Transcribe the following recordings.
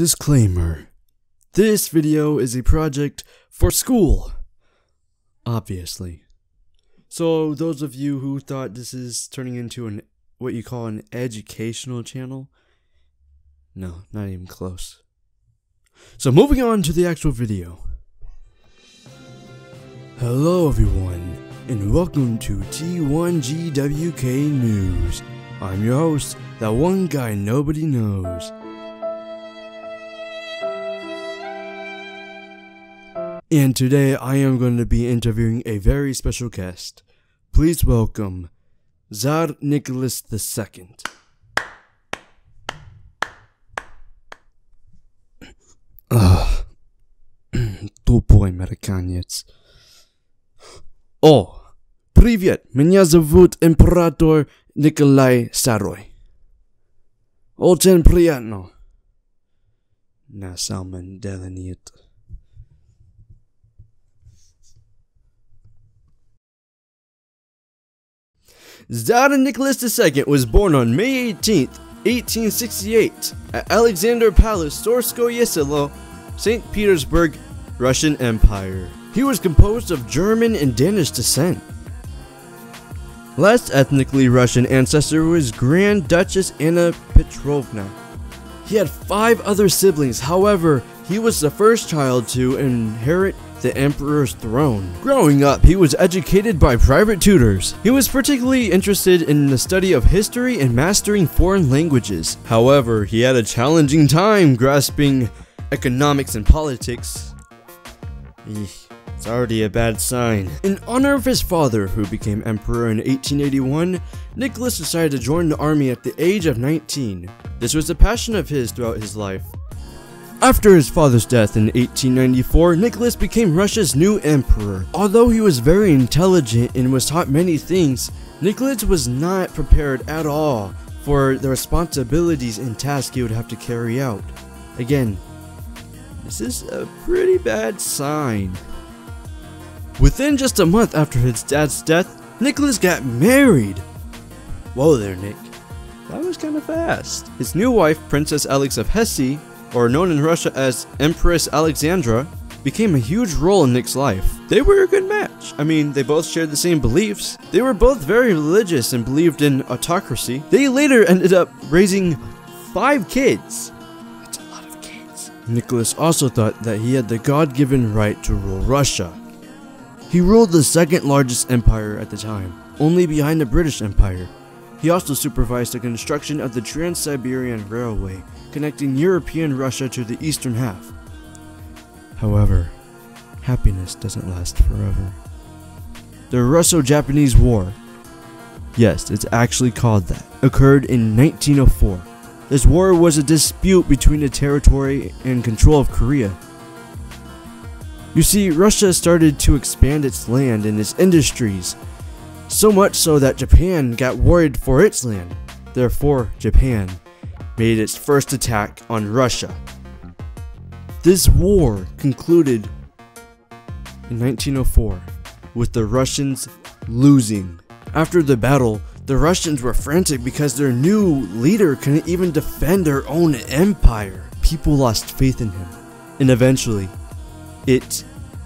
Disclaimer This video is a project for school. Obviously. So, those of you who thought this is turning into an what you call an educational channel, no, not even close. So, moving on to the actual video. Hello, everyone, and welcome to T1GWK News. I'm your host, that one guy nobody knows. And today I am going to be interviewing a very special guest. Please welcome Tsar Nicholas II. Ugh. Тупой американец. О, привет, меня зовут император Николай Старой. Очень приятно. На самом деле нет. Tsar Nicholas II was born on May 18, 1868, at Alexander Palace, Tsarskoye Selo, St. Petersburg, Russian Empire. He was composed of German and Danish descent. Last ethnically Russian ancestor was Grand Duchess Anna Petrovna. He had five other siblings, however, he was the first child to inherit the emperor's throne. Growing up, he was educated by private tutors. He was particularly interested in the study of history and mastering foreign languages. However, he had a challenging time grasping economics and politics. Eesh. It's already a bad sign. In honor of his father, who became emperor in 1881, Nicholas decided to join the army at the age of 19. This was a passion of his throughout his life. After his father's death in 1894, Nicholas became Russia's new emperor. Although he was very intelligent and was taught many things, Nicholas was not prepared at all for the responsibilities and tasks he would have to carry out. Again, this is a pretty bad sign. Within just a month after his dad's death, Nicholas got married. Whoa there, Nick. That was kind of fast. His new wife, Princess Alix of Hesse, or known in Russia as Empress Alexandra, became a huge role in Nick's life. They were a good match. I mean, they both shared the same beliefs. They were both very religious and believed in autocracy. They later ended up raising five kids. That's a lot of kids. Nicholas also thought that he had the God-given right to rule Russia. He ruled the second largest empire at the time, only behind the British Empire. He also supervised the construction of the Trans-Siberian Railway, connecting European Russia to the eastern half. However, happiness doesn't last forever. The Russo-Japanese War, yes, it's actually called that, occurred in 1904. This war was a dispute between the territory and control of Korea. You see, Russia started to expand its land and its industries, so much so that Japan got worried for its land. Therefore, Japan made its first attack on Russia. This war concluded in 1904 with the Russians losing. After the battle, the Russians were frantic because their new leader couldn't even defend their own empire. People lost faith in him. And eventually, it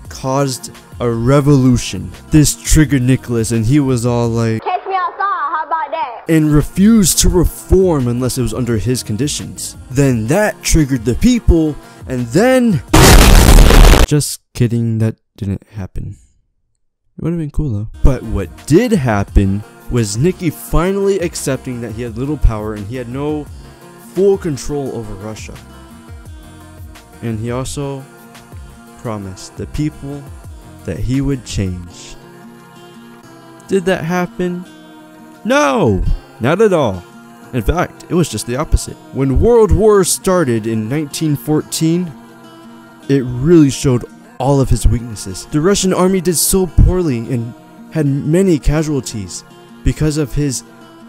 caused a revolution. This triggered Nicholas and he was all like, Catch me outside, how about that? and refused to reform unless it was under his conditions. Then that triggered the people, and then. Just kidding, that didn't happen. It would have been cool though. But what did happen was Nicky finally accepting that he had little power and he had no full control over Russia. And he also promised the people that he would change. Did that happen? No, not at all. In fact, it was just the opposite. When World War started in 1914, it really showed all of his weaknesses. The Russian army did so poorly and had many casualties because of his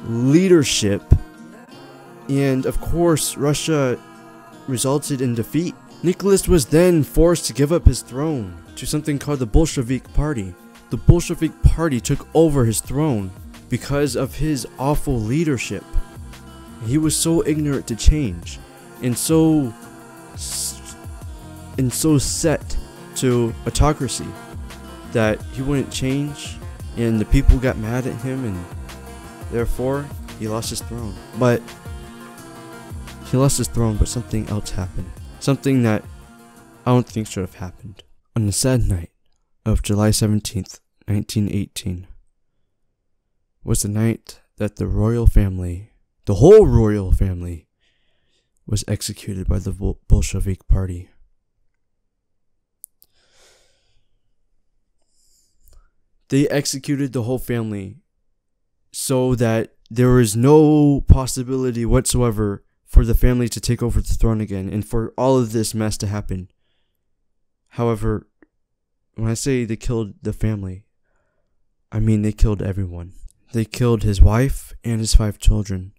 leadership. And of course, Russia resulted in defeat. Nicholas was then forced to give up his throne to something called the Bolshevik Party. The Bolshevik Party took over his throne because of his awful leadership. He was so ignorant to change and so and so set to autocracy that he wouldn't change, and the people got mad at him, and therefore he lost his throne. But he lost his throne, but something else happened. Something that I don't think should have happened. On the sad night of July 17th, 1918, was the night that the royal family, the whole royal family, was executed by the Bol- Bolshevik Party. They executed the whole family so that there was no possibility whatsoever for the family to take over the throne again and for all of this mess to happen. However, when I say they killed the family, I mean they killed everyone. They killed his wife and his five children.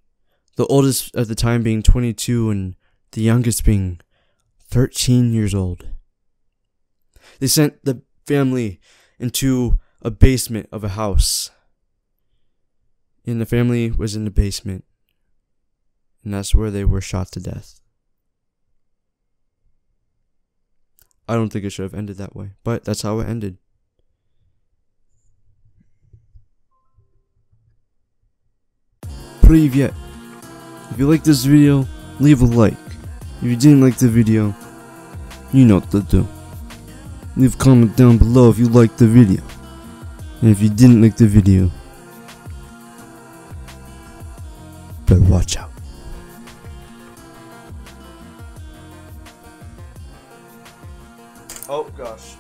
The oldest at the time being 22 and the youngest being 13 years old. They sent the family into a basement of a house. And the family was in the basement And that's where they were shot to death. I don't think it should have ended that way, but that's how it ended. Привет! If you like this video, leave a like. If you didn't like the video, you know what to do. Leave a comment down below if you liked the video. And if you didn't like the video, better watch out. Oh gosh.